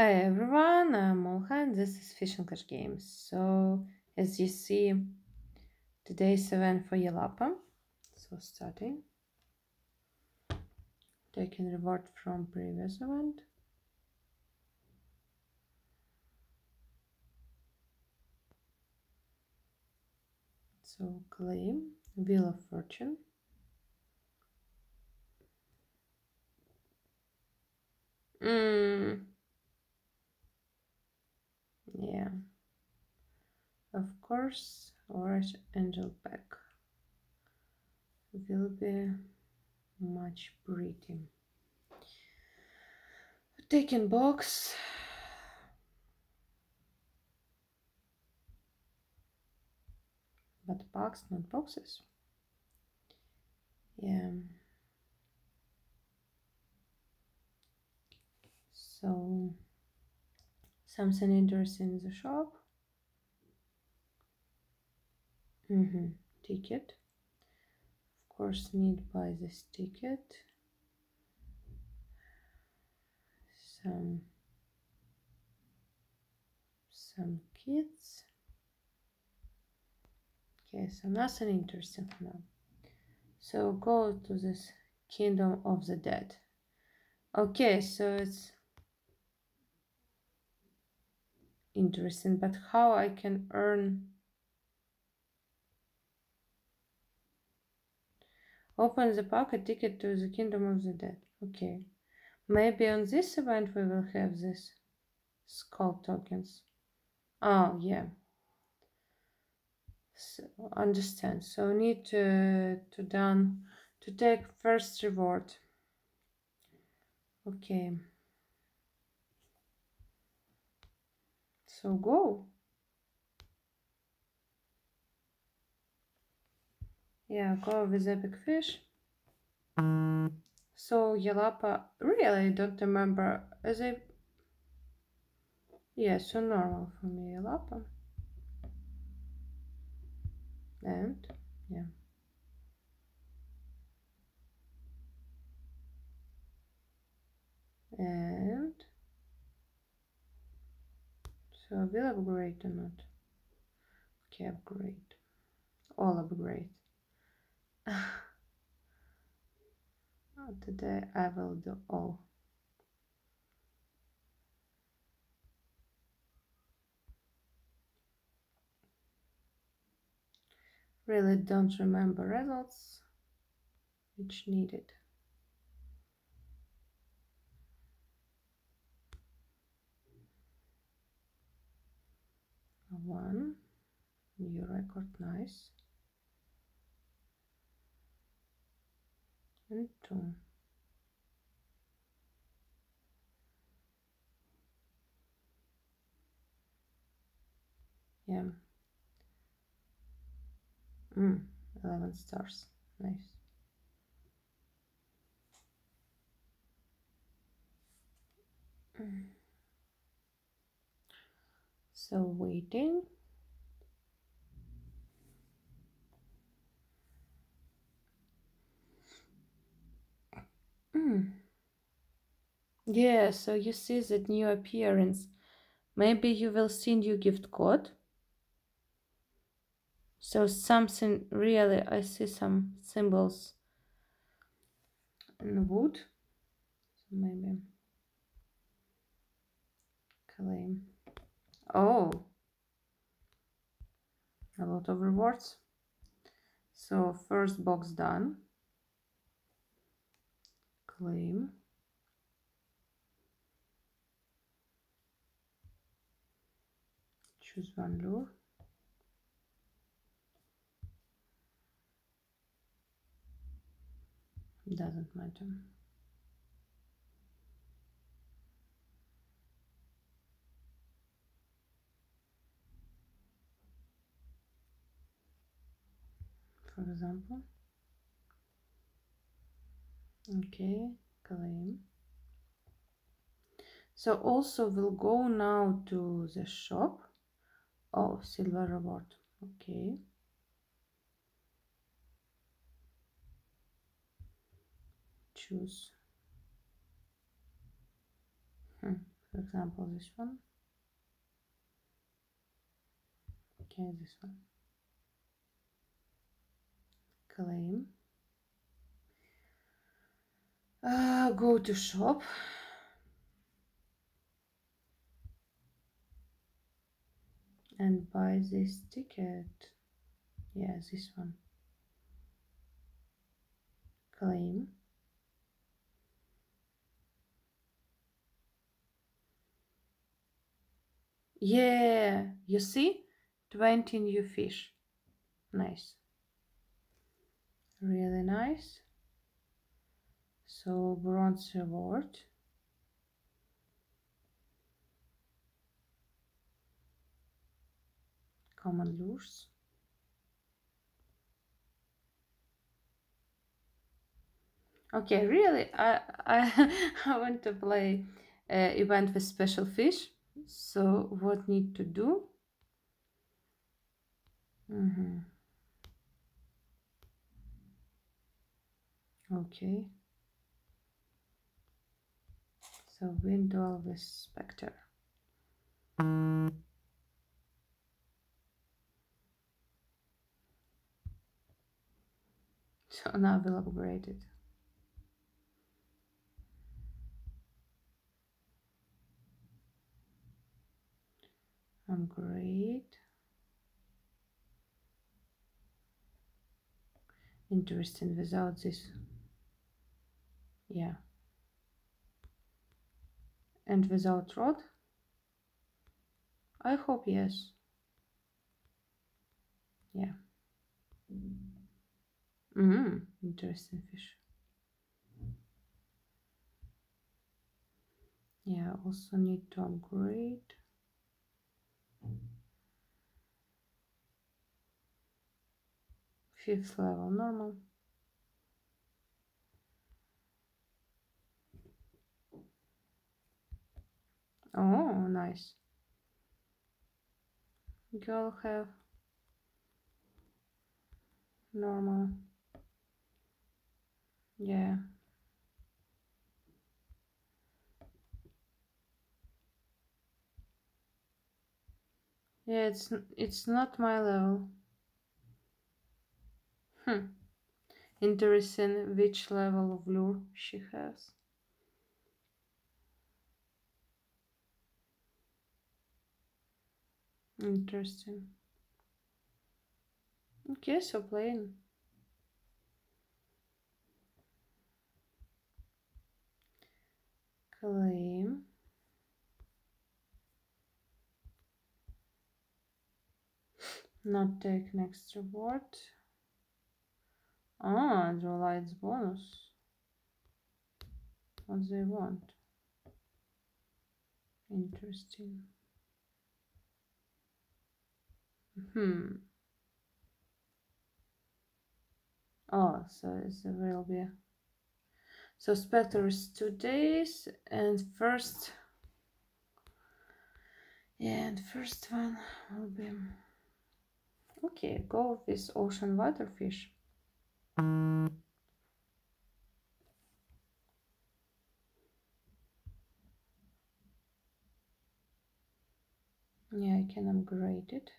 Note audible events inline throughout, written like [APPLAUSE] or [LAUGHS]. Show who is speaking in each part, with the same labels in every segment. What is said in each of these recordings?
Speaker 1: Hi everyone, I'm Olha and this is Fishing Clash Games. So, as you see, today's event for Yelapa. So, starting. Taking reward from previous event. So, claim Wheel of Fortune. Mm. Yeah. Of course, Orange Angel Pack will be much pretty. Taking box. But box, not boxes. Yeah. So something interesting in the shop. Mm -hmm. Ticket. Of course, need buy this ticket. Some some kids. Okay, so nothing interesting now. So go to this kingdom of the dead. Okay, so it's interesting, but how I can earn Open the pocket ticket to the Kingdom of the Dead. Okay. Maybe on this event we will have this skull tokens. Oh, yeah. So, understand. So need to, to done to take first reward. Okay. So go. Yeah, go with epic fish. So Yelapa, really I don't remember as a yeah, so normal for me Yelapa. And yeah. And so will upgrade or not? Okay, upgrade. All upgrade. [LAUGHS] today I will do all. Really don't remember results which needed. One, new record, nice. and two. Yeah. Mm, 11 stars. Nice. So waiting. Mm. Yeah, so you see that new appearance. Maybe you will see new gift code. So something really, I see some symbols in the wood. So maybe claim. Oh, a lot of rewards. So first box done. Claim. Choose one lure. Doesn't matter for example. Okay claim. So also we'll go now to the shop oh silver reward. Okay. Choose. Hmm. for example this one. Okay this one claim. Uh, go to shop. And buy this ticket. Yeah this one. Claim. Yeah you see? 20 new fish. Nice really nice. So bronze reward. Common lures. Okay really i i, [LAUGHS] I want to play uh, event with special fish. So what need to do? Mm -hmm. Okay. So window with Spector [LAUGHS] so now we'll upgrade it. Upgrade. Interesting without this yeah. And without rod? I hope yes. Yeah. Mm, interesting fish. Yeah also need to upgrade. Fifth level normal oh nice girl have normal yeah yeah it's it's not my level Hmm. Interesting which level of lure she has. Interesting. Okay, so plain. Claim. Not take next reward. Ah, draw lights bonus. What do they want? Interesting. Hmm. Oh, so it will be. So Spector is two days, and first, yeah, and first one will be. Okay, go with ocean waterfish. Yeah, I can upgrade it.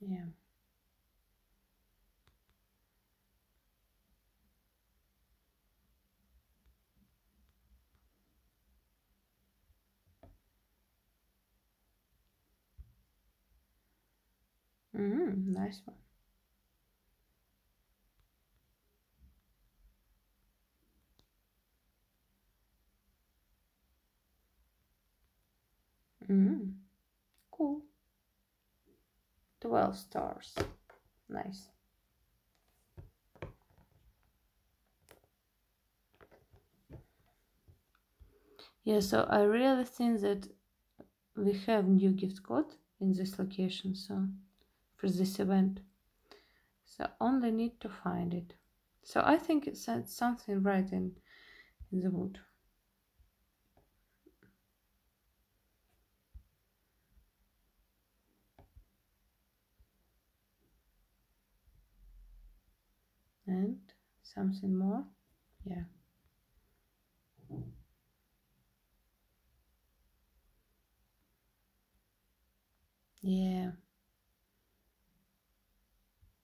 Speaker 1: Yeah. Mm, nice one. Mm, cool. 12 stars. Nice. Yeah, so I really think that we have new gift code in this location, so for this event. So only need to find it. So I think it's something right in, in the wood. And something more? Yeah. Yeah.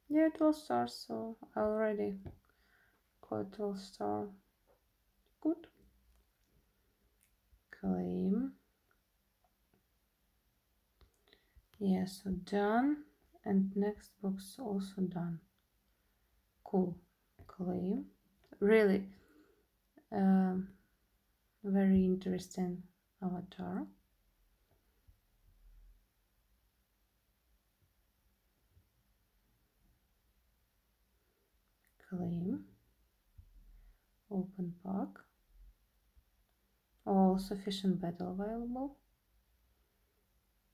Speaker 1: Yeah it will start so already code will start good. Claim. Yeah so done. And next box also done cool claim really um, very interesting avatar. Claim open park all sufficient battle available.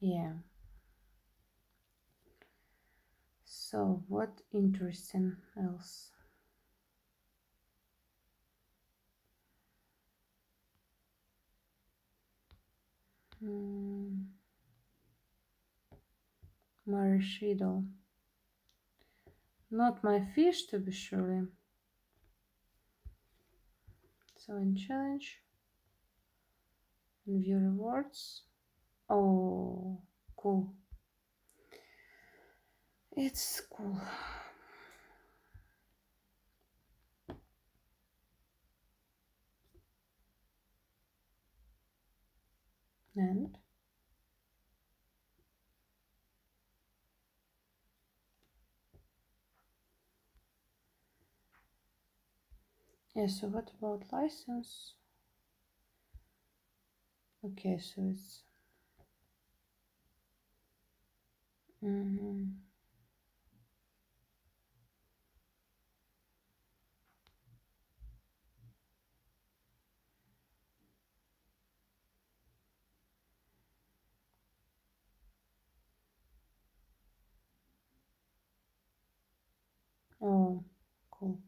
Speaker 1: Yeah so what interesting else hmm. Marishido. Not my fish to be surely. So in challenge and view rewards. Oh, cool. It's cool. And yeah, so what about license? Okay, so it's mm -hmm. Oh, cool.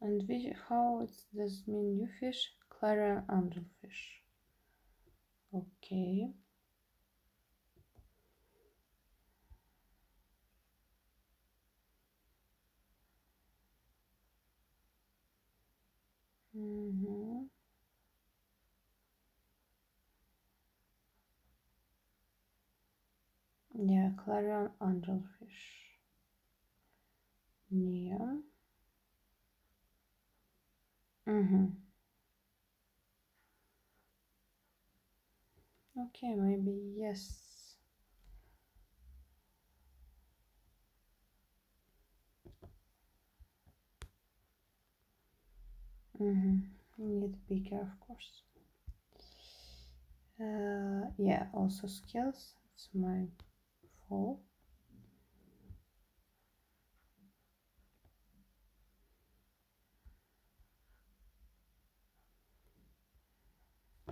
Speaker 1: And which, how does mean new fish? Clara angelfish. Okay. Mm -hmm. Yeah, Clarion angelfish. Yeah. Mm-hmm. Okay, maybe yes. Mm-hmm. Need bigger, of course. Uh, yeah, also skills. It's my fault.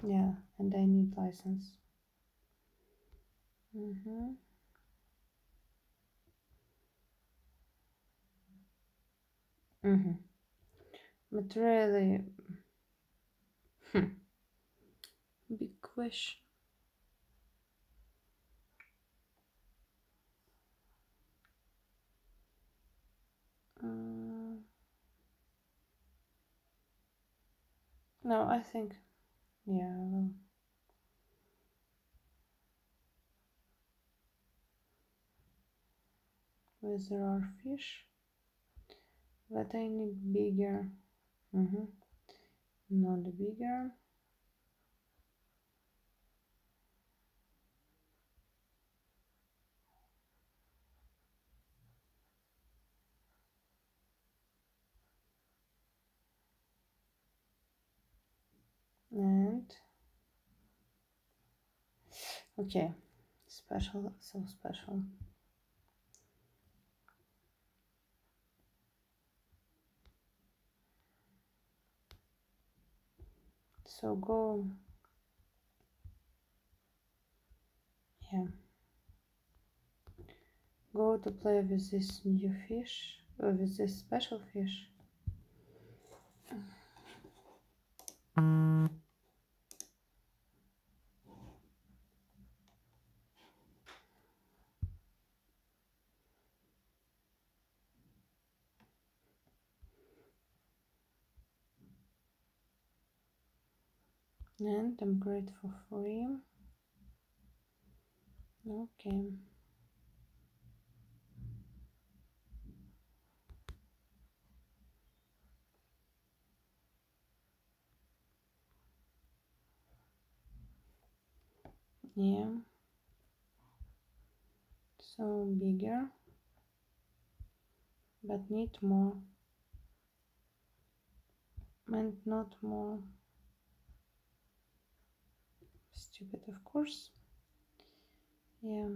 Speaker 1: Yeah, and I need license. Mm-hmm. Mm-hmm. But really, hmm, big question. Uh, no, I think yeah. Where there are fish, but I need bigger. Mm -hmm. Not bigger. And okay special so special. So go. Yeah. Go to play with this new fish or uh, with this special fish and I'm upgrade for free. Okay. Yeah. So bigger but need more. And not more stupid of course. Yeah.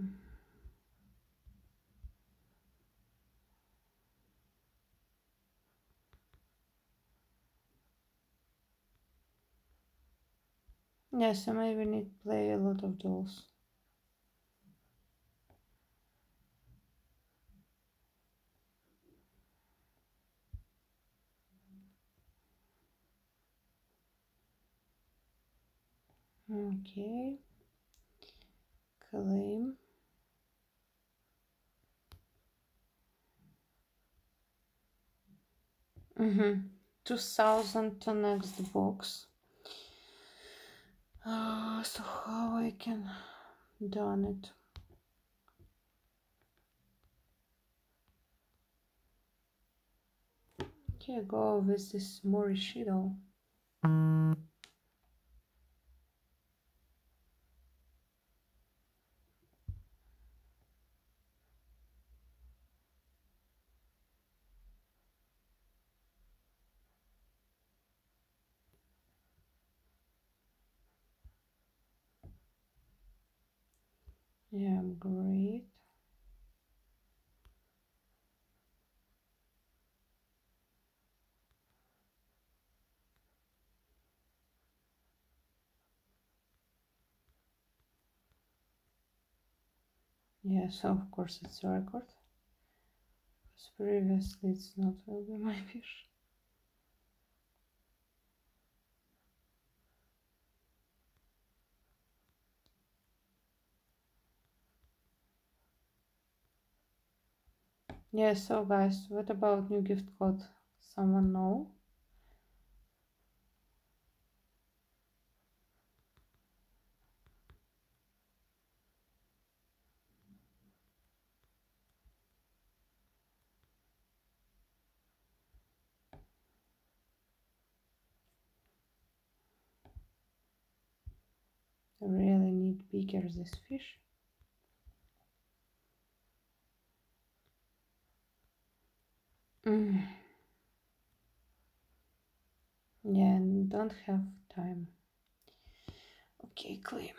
Speaker 1: Yeah so maybe need to play a lot of dolls okay. Claim. Mm-hmm. 2000 to next box. Uh, so how I can done it? Okay go with this Morishido Yeah, great. Yeah, so of course it's a record. Because previously it's not will be my [LAUGHS] fish. Yeah, so guys, what about new gift code? Someone know? I really need bigger this fish. Mm. Yeah, don't have time. Okay, claim.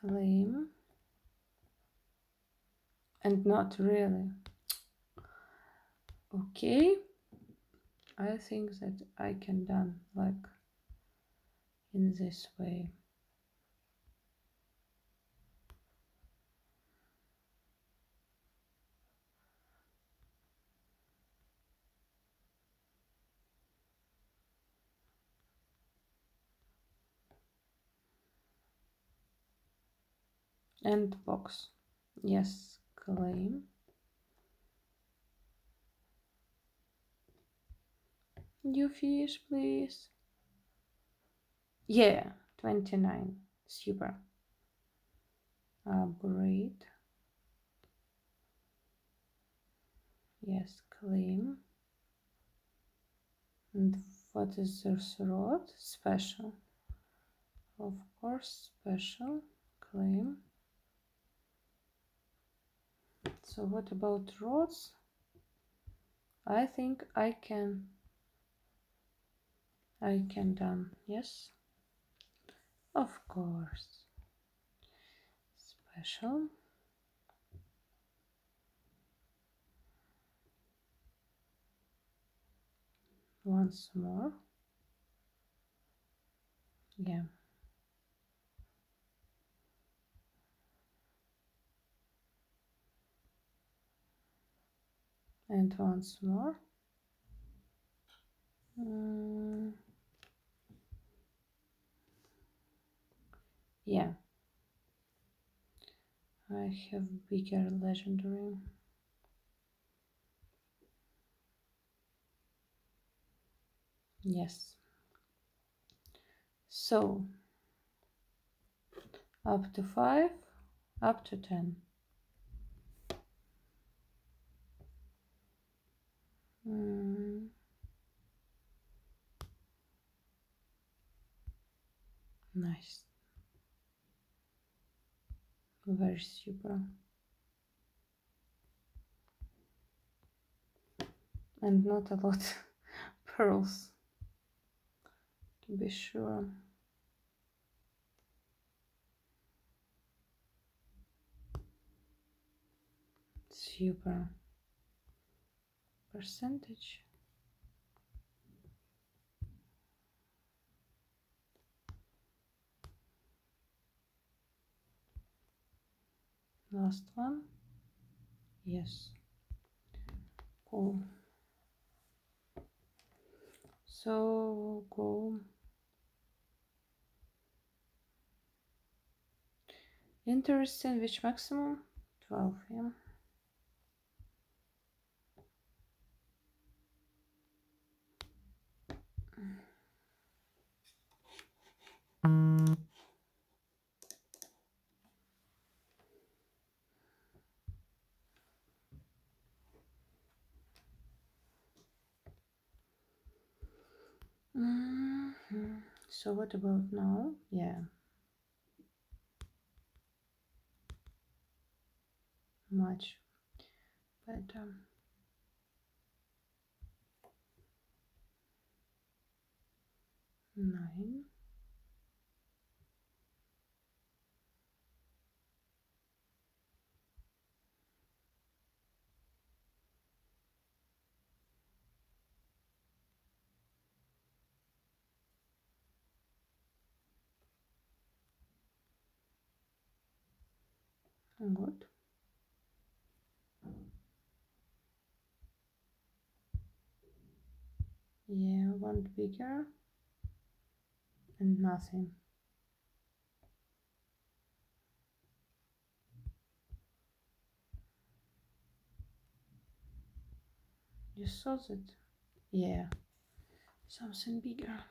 Speaker 1: Claim. And not really. Okay. I think that I can done like in this way. And box yes claim. New fish please. Yeah 29 super. Upgrade. Yes claim. And what is this throat special. Of course special. Claim so what about rods I think I can I can done yes? Of course. Special. Once more. Yeah and once more. Uh, yeah. I have bigger legendary. Yes. So up to 5 up to 10 Mm. Nice. Very super. And not a lot [LAUGHS] pearls to be sure. Super percentage. Last one. Yes. Cool. So go. Interesting. Which maximum? 12, yeah. Mm -hmm. So what about now? Yeah. Much better. Nine. Good. Yeah, one bigger and nothing. You saw that? Yeah, something bigger.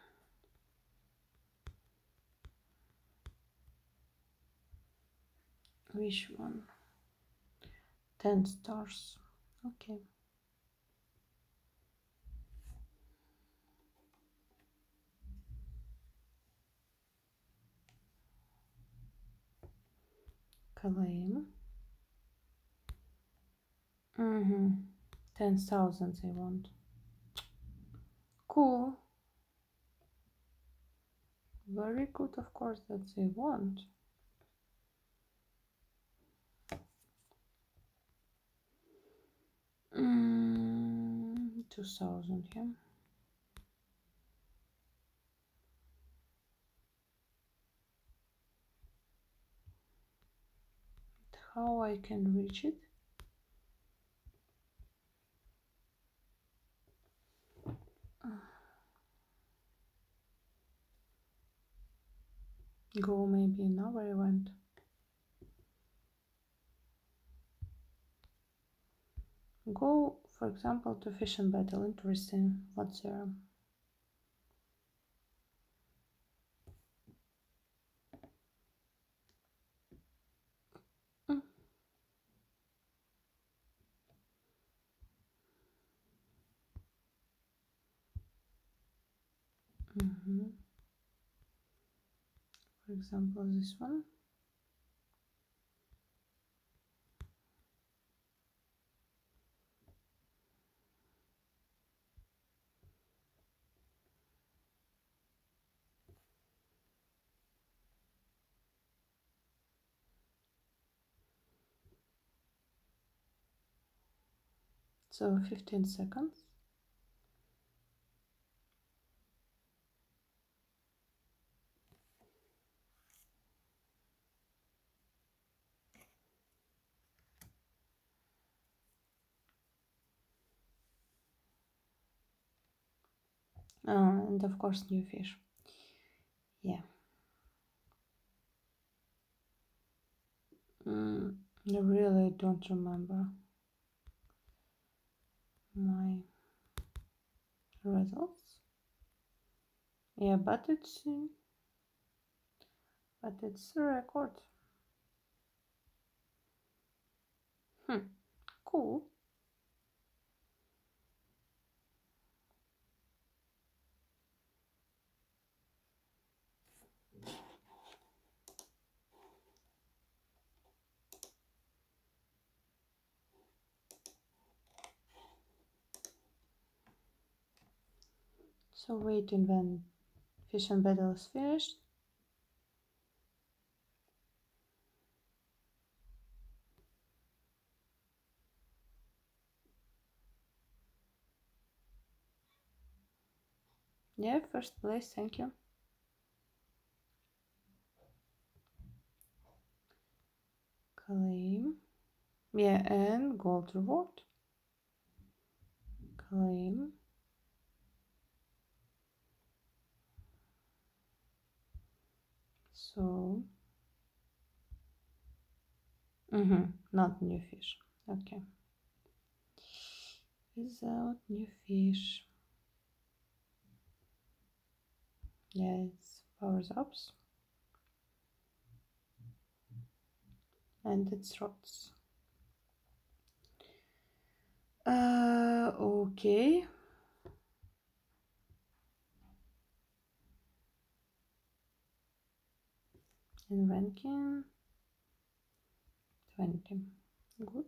Speaker 1: Which one? 10 stars. Okay. Claim. Mm-hmm. 10,000 I want. Cool. Very good, of course, that they want. Mm, 2000, yeah. How I can reach it? Go maybe another event. Go, for example, to fishing battle. Interesting. What's there? Mm. Mm -hmm. For example, this one. So 15 seconds. Uh, and of course new fish. Yeah. Mm, I really don't remember my results. Yeah, but it's but it's a record. Hmm, cool. So waiting when fishing battle is finished. Yeah, first place, thank you. Claim. Yeah, and gold reward. Claim. So, mm-hmm, not new fish. Okay. Without new fish. It's powers ups. And it's rots. Uh, okay. And ranking 20. Good.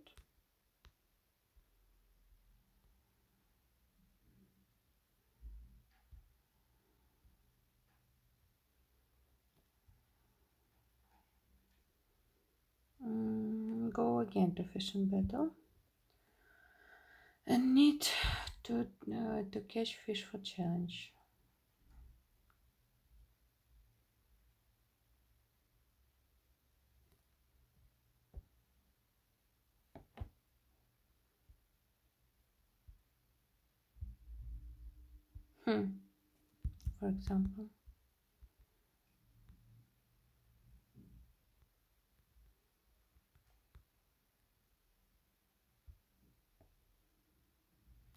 Speaker 1: Mm, go again to fishing battle and need to uh, to catch fish for challenge hmm. For example.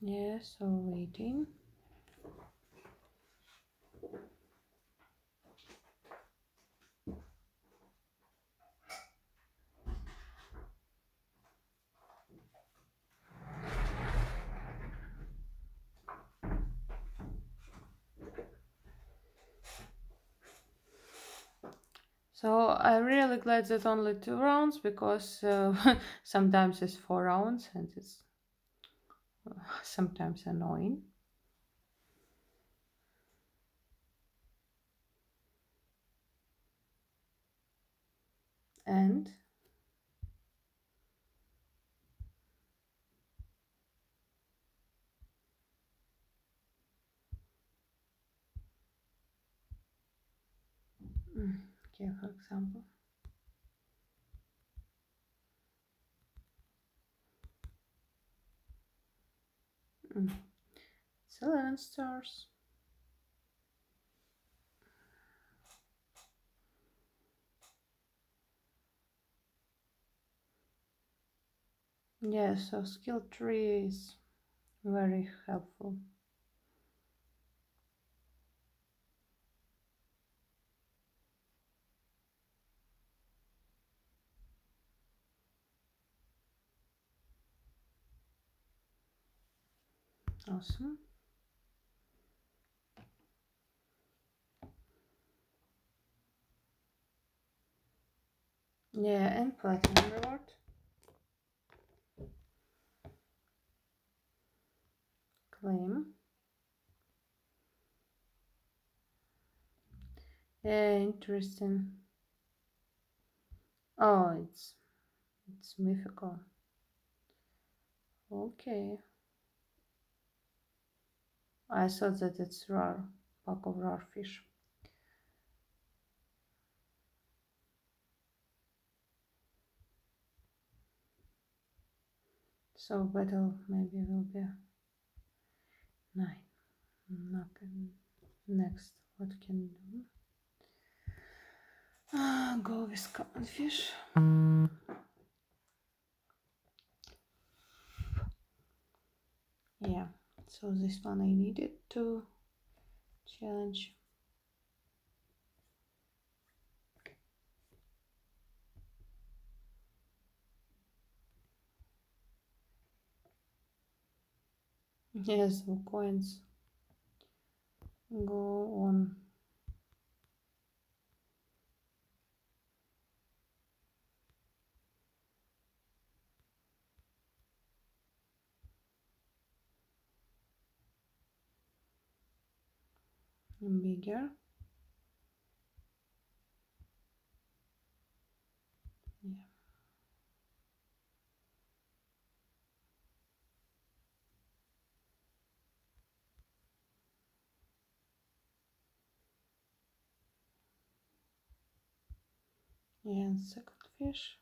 Speaker 1: Yeah so waiting So I'm really glad that only two rounds because uh, [LAUGHS] sometimes it's four rounds and it's sometimes annoying. And okay, for example. Mm. It's 11 stars. Yeah, so skill tree is very helpful. Awesome. Yeah, and platinum reward. Claim. Yeah, interesting. Oh, it's it's mythical. Okay. I thought that it's rare, pack of rare fish. So battle maybe will be nine. Nothing. Next, what can do? Uh, go with common fish. Yeah, so this one I needed to challenge. [LAUGHS] Yes yeah, so coins go on. Bigger. Yeah. And second fish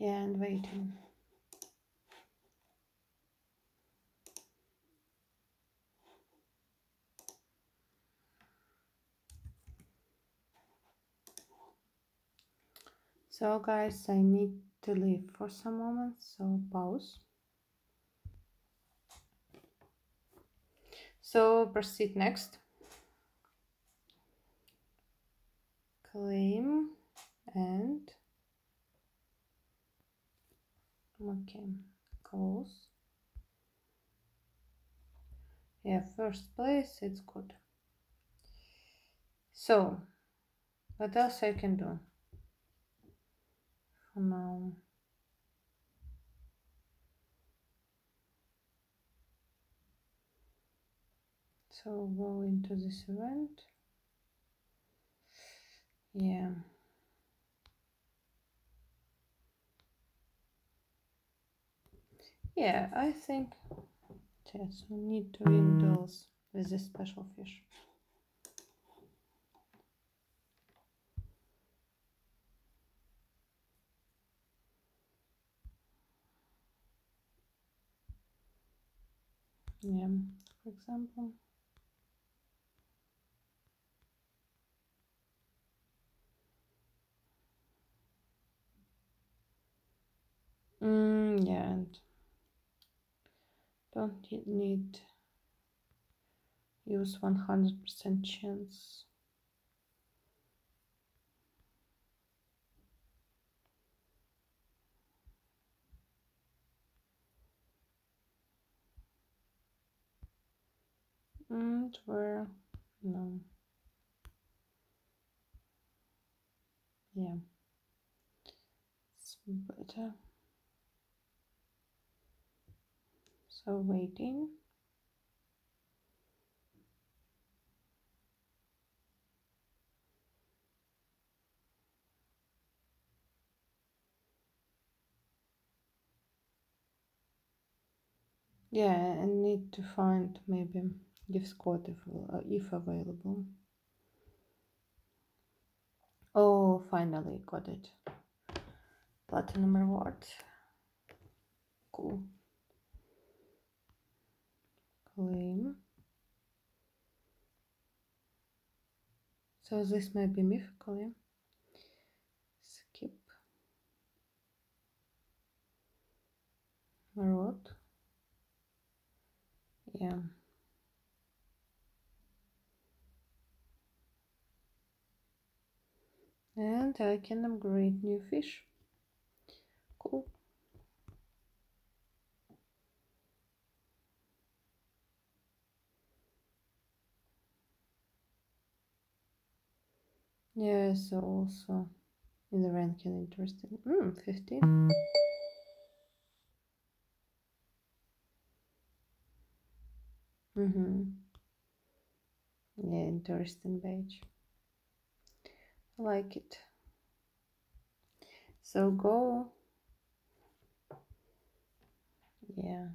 Speaker 1: and waiting. So guys, I need to leave for some moments, so pause. So proceed next. Claim and okay close. Yeah first place it's good. So what else I can do? For now. So go into this event. Yeah Yeah, I think yes, we need to indulge with this special fish. Yeah, for example. Mm, yeah, and don't need use 100% chance? And where no. Yeah. It's better so waiting. Yeah I need to find maybe gift code if, uh, if available. Oh finally got it. Platinum reward cool claim. So this might be mythical, yeah? Skip. Marot. Yeah. And I can upgrade new fish. Cool. Yeah, so also in the ranking interesting. Mm, 15. Mm-hmm. Yeah, interesting page. I like it. So go. Yeah.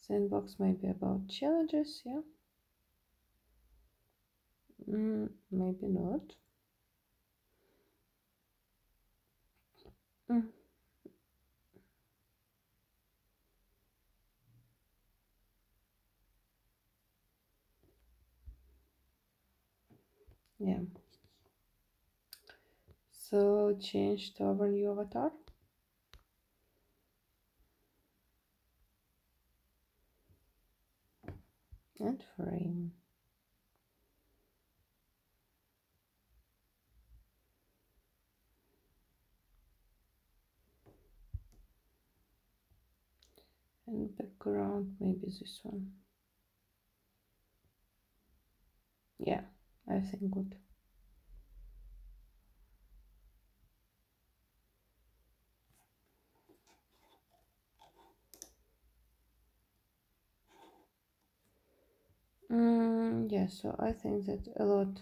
Speaker 1: Sandbox might be about challenges, yeah. Mm, maybe not. Mm. Yeah. So change to our new avatar. And frame. Background maybe this one. Yeah I think good. Mm, yeah so I think that a lot.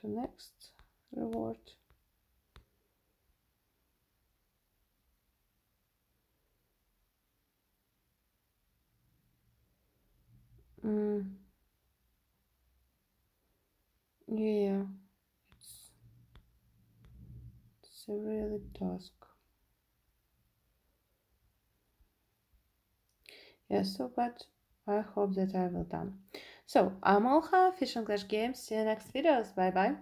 Speaker 1: To next reward Mm. Yeah, it's, it's a really task. Yeah, so but I hope that I will done. So I'm Olha, Fishing Clash Games. See you next videos. Bye bye.